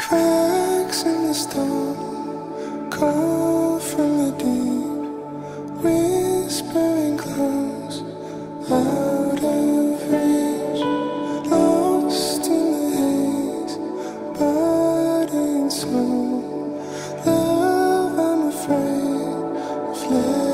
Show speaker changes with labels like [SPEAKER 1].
[SPEAKER 1] Cracks in the stone, call from the deep, whispering close, out of reach, lost in the haze, budding slow. Love, I'm afraid, fled.